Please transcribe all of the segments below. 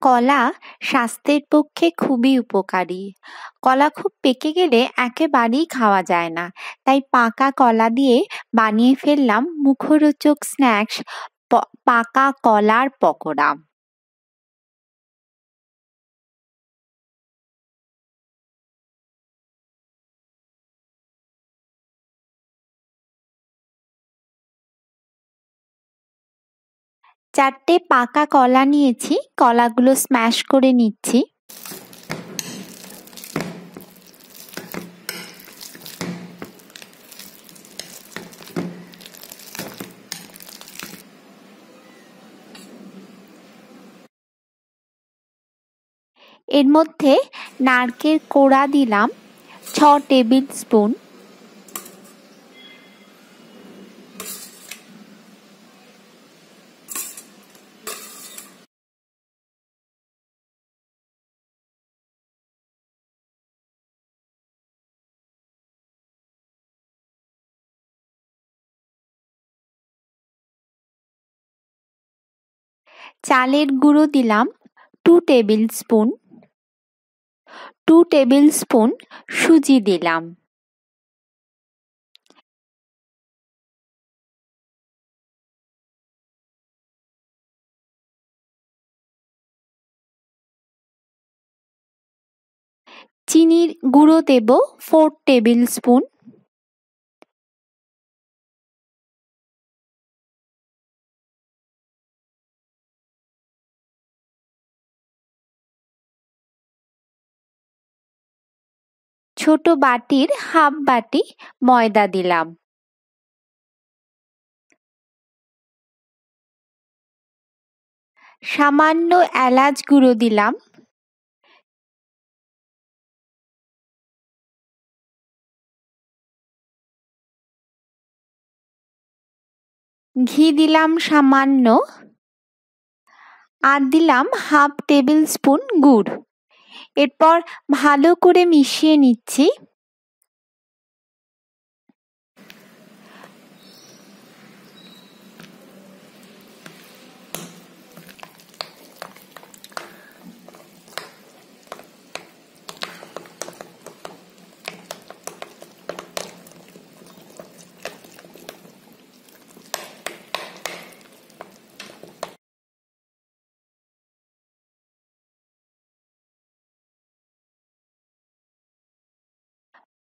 কলা স্বাস্থ্যের পক্ষে খুবই উপকারী। কলা খুব পেকে গেলে একেবারেই খাওয়া যায় না। তাই পাকা কলা দিয়ে বানিয়ে ফেললাম মুখরোচক স্ন্যাক্স পাকা কলার পকোড়া। চারটে পাকা কলা নিয়েছি, কলাগুলো স্ম্যাশ করে নিচ্ছি। এর মধ্যে নারকেল কোড়া দিলাম, ছ টেবিল স্পুন। চালের গুঁড়ো দিলাম two tablespoon two tablespoon সুজি দিলাম। চিনির গুঁড়ো দেব ফোর টেবিল স্পুন ছোট বাটির হাফ বাটি ময়দা দিলাম। সামান্য এলাচ গুঁড়ো দিলাম। ঘি দিলাম সামান্য। আর দিলাম হাফ টেবিল স্পুন গুড়। এরপর ভালো করে মিশিয়ে নিচ্ছি।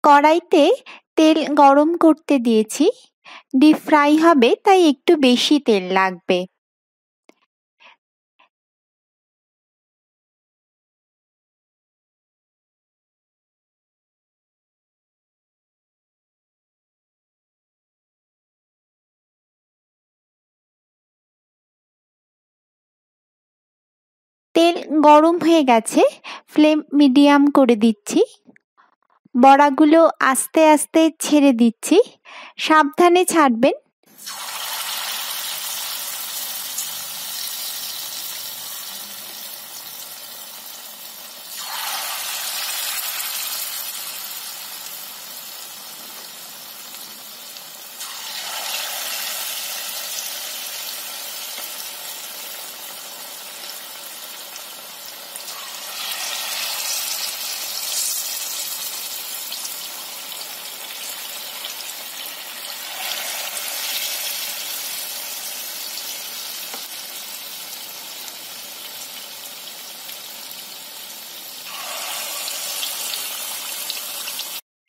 কড়াইতে তেল গরম করতে দিয়েছি। ডিপ ফ্রাই হবে, তাই একটু বেশি তেল লাগবে। তেল গরম হয়ে গেছে, ফ্লেম মিডিয়াম করে দিচ্ছি। বড়াগুলো আস্তে আস্তে ছেড়ে দিচ্ছি। সাবধানে ছাড়বেন।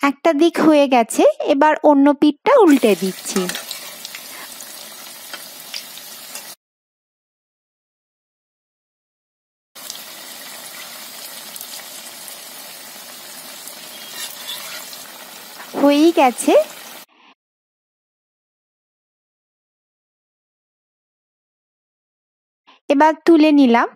একটা দিক হয়ে গেছে এবার অন্য পিঠটা উল্টে দিচ্ছি। হয়েই গেছে। এবার তুলে নিলাম।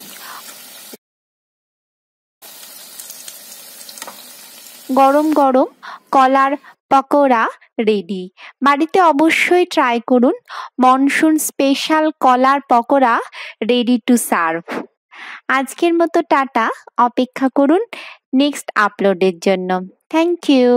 গরম গরম কলার পকোড়া রেডি বাড়িতে অবশ্যই ট্রাই করুন। মনসুন স্পেশাল কলার পকোড়া রেডি টু সার্ভ আজকের মতো টাটা। অপেক্ষা করুন নেক্সট আপলোডের জন্য। Thank you